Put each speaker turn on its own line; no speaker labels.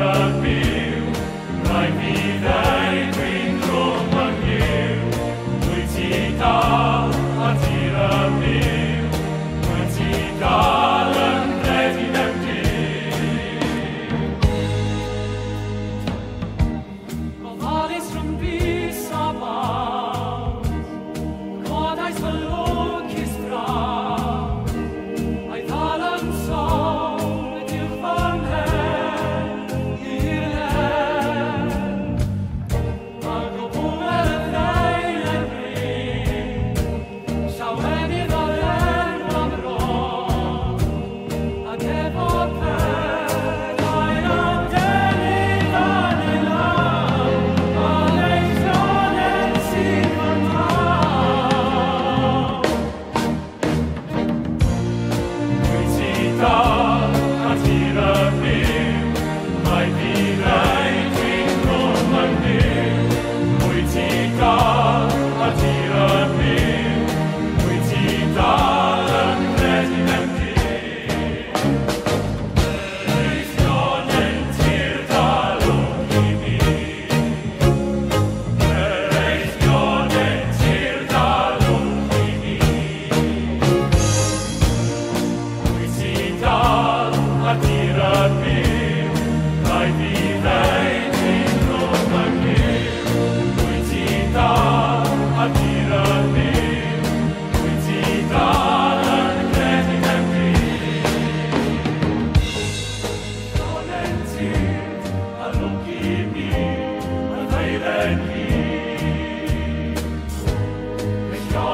the